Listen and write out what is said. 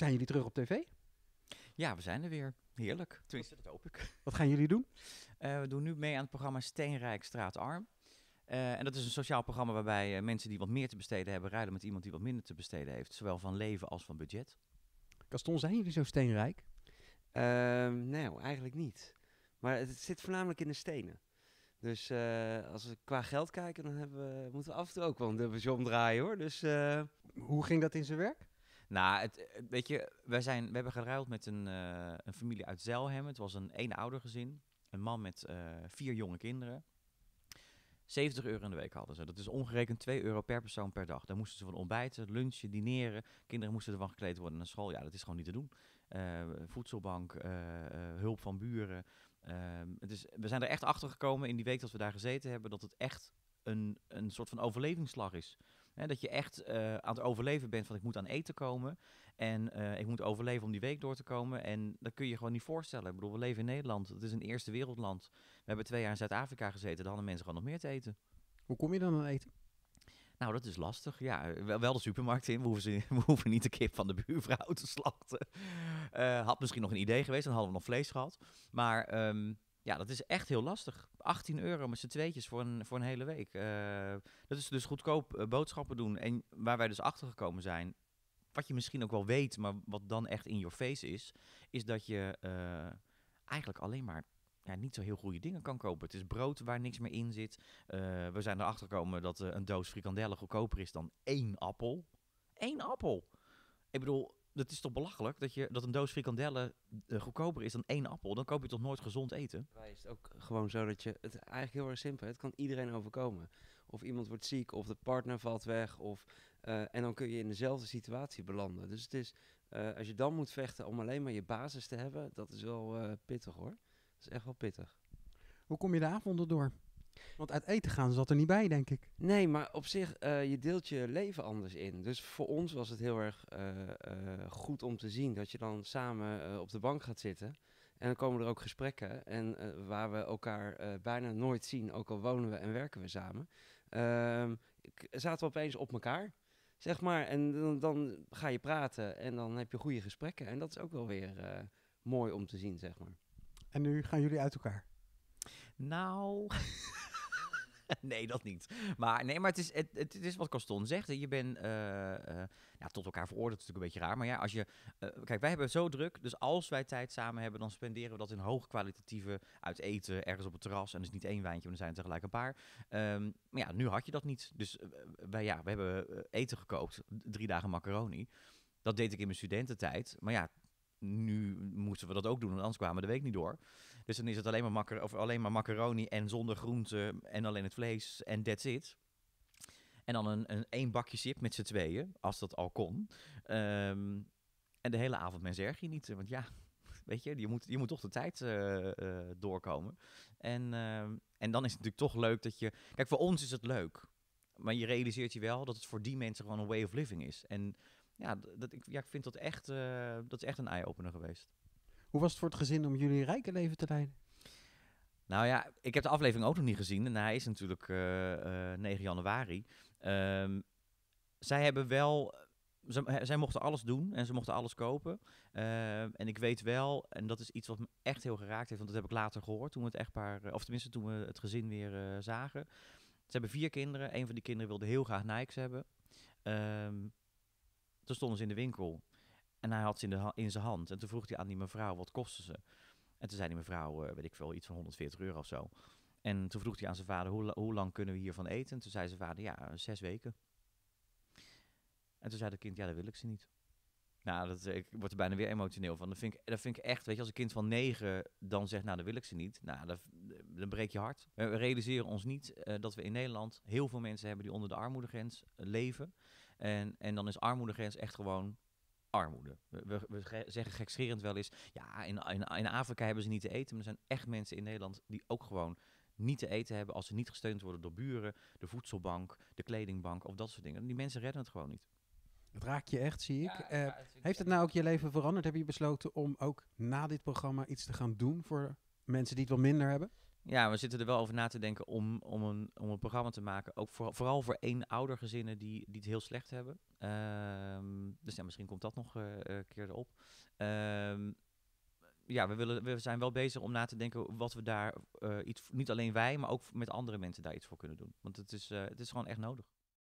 Zijn jullie terug op tv? Ja, we zijn er weer. Heerlijk. Tenminste, dat hoop ik. Wat gaan jullie doen? Eh, we doen nu mee aan het programma Steenrijk Straatarm. Uh, en dat is een sociaal programma waarbij uh, mensen die wat meer te besteden hebben, ruilen met iemand die wat minder te besteden heeft. Zowel van leven als van budget. Gaston, zijn jullie zo steenrijk? Uh, nou, eigenlijk niet. Maar het, zit voornamelijk in de stenen. Dus uh, als we qua geld kijken, dan hebben we, moeten we af en toe ook wel een dubbeltje omdraaien hoor. Dus, Hoe ging dat in zijn werk? Nou, het, weet je, wij zijn, we hebben geruild met een, uh, een familie uit Zelhem. Het was een eenoudergezin. Een man met uh, vier jonge kinderen. 70 euro in de week hadden ze. Dat is ongerekend 2 euro per persoon per dag. Daar moesten ze van ontbijten, lunchen, dineren. Kinderen moesten ervan gekleed worden naar school. Ja, dat is gewoon niet te doen. Voedselbank, hulp van buren. Is, we zijn er echt achter gekomen in die week dat we daar gezeten hebben... dat het echt een, een soort van overlevingsslag is. He, dat je echt uh, aan het overleven bent van ik moet aan eten komen. En uh, ik moet overleven om die week door te komen. En dat kun je gewoon niet voorstellen. Ik bedoel, we leven in Nederland. Het is een eerste wereldland. We hebben twee jaar in Zuid-Afrika gezeten. Daar hadden mensen gewoon nog meer te eten. Hoe kom je dan aan eten? Nou, dat is lastig. Ja, wel, wel de supermarkt in. We hoeven, ze, we hoeven niet de kip van de buurvrouw te slachten. Uh, had misschien nog een idee geweest. Dan hadden we nog vlees gehad. Maar... Um, ja, dat is echt heel lastig. 18 euro met z'n tweetjes voor een, voor een hele week. Uh, dat is dus goedkoop uh, boodschappen doen. En waar wij dus achter gekomen zijn, wat je misschien ook wel weet, maar wat dan echt in your face is, is dat je uh, eigenlijk alleen maar ja, niet zo heel goede dingen kan kopen. Het is brood waar niks meer in zit. we zijn erachter gekomen dat een doos frikandellen goedkoper is dan één appel. Eén appel! Ik bedoel, het is toch belachelijk dat, je, dat een doos frikandellen uh, goedkoper is dan één appel? Dan koop je toch nooit gezond eten? Wij is het ook gewoon zo dat je... Het eigenlijk heel erg simpel. Het kan iedereen overkomen. Of iemand wordt ziek, of de partner valt weg. Of, uh, en dan kun je in dezelfde situatie belanden. Dus het is... Uh, als je dan moet vechten om alleen maar je basis te hebben... Dat is wel pittig hoor. Dat is echt wel pittig. Hoe kom je de avonden door? Want uit eten gaan zat er niet bij, denk ik. Nee, maar op zich, uh, je deelt je leven anders in. Dus voor ons was het heel erg uh, uh, goed om te zien dat je dan samen op de bank gaat zitten. En dan komen er ook gesprekken. En waar we elkaar bijna nooit zien, ook al wonen we en werken we samen, ehm, zaten we opeens op elkaar. Zeg maar, en dan, dan, ga je praten en dan heb je goede gesprekken. En dat is ook wel weer mooi om te zien, zeg maar. En nu gaan jullie uit elkaar? Nou. nee, dat niet. Maar, nee, maar het, is, het, het is wat Caston zegt. Je bent uh, uh, ja, tot elkaar veroordeeld, is natuurlijk een beetje raar. Maar ja, als je. Uh, kijk, wij hebben zo druk. Dus als wij tijd samen hebben, dan spenderen we dat in hoogkwalitatieve uit eten. Ergens op het terras. En dus niet één wijntje, maar er zijn tegelijk een paar. Um, maar ja, nu had je dat niet. Dus wij, ja, we hebben eten gekookt. Drie dagen macaroni. Dat deed ik in mijn studententijd. Maar ja, nu moesten we dat ook doen, want anders kwamen we de week niet door. Dus dan is het alleen maar, macar of alleen maar macaroni en zonder groenten en alleen het vlees en that's it. En dan een, een bakje sip met z'n tweeën, als dat al kon. Um, en de hele avond mensen erg je niet, want ja, weet je, je moet, je moet toch de tijd uh, uh, doorkomen. En, uh, en dan is het natuurlijk toch leuk dat je... Kijk, voor ons is het leuk. Maar je realiseert je wel dat het voor die mensen gewoon een way of living is. En ja, dat, ik, ja, ik vind dat echt, uh, dat is echt een eye-opener geweest. Hoe was het voor het gezin om jullie rijke leven te leiden? Nou ja, ik heb de aflevering ook nog niet gezien. En hij is natuurlijk uh, uh, 9 januari. Um, zij hebben wel... Ze, zij mochten alles doen en ze mochten alles kopen. Uh, en ik weet wel, en dat is iets wat me echt heel geraakt heeft... want dat heb ik later gehoord toen we het echtpaar... of tenminste toen we het gezin weer zagen. Ze hebben vier kinderen. Een van die kinderen wilde heel graag Nikes hebben. Um, toen stonden ze in de winkel en hij had ze in, de, in zijn hand. En toen vroeg hij aan die mevrouw, wat kosten ze? En toen zei die mevrouw, uh, weet ik veel, iets van 140 euro of zo. En toen vroeg hij aan zijn vader, hoe, hoe lang kunnen we hiervan eten? En toen zei zijn vader, ja, zes weken. En toen zei het kind, ja, dat wil ik ze niet. Nou, dat, ik word er bijna weer emotioneel van. Dat vind, ik, dat vind ik echt, weet je, als een kind van negen dan zegt, nou, dat wil ik ze niet. Nou, dat, dan breek je hart. We realiseren ons niet uh, dat we in Nederland heel veel mensen hebben die onder de armoedegrens leven. En, en dan is armoedegrens echt gewoon armoede. We, we, we zeggen gekscherend wel eens, ja, in, in, in Afrika hebben ze niet te eten. Maar er zijn echt mensen in Nederland die ook gewoon niet te eten hebben als ze niet gesteund worden door buren, de voedselbank, de kledingbank of dat soort dingen. Die mensen redden het gewoon niet. Het raakt je echt, zie ik. Ja, uh, heeft het nou ook je leven veranderd? Heb je besloten om ook na dit programma iets te gaan doen voor mensen die het wat minder hebben? Ja, we zitten er wel over na te denken om, om, een, om een programma te maken. Ook voor, vooral voor één oudergezinnen die, die het heel slecht hebben. Ehm, dus ja, misschien komt dat nog eh, eh, een keer erop. Ehm, ja, we, willen, we zijn wel bezig om na te denken wat we daar eh, iets, niet alleen wij, maar ook met andere mensen daar iets voor kunnen doen. Want het is, het is gewoon echt nodig.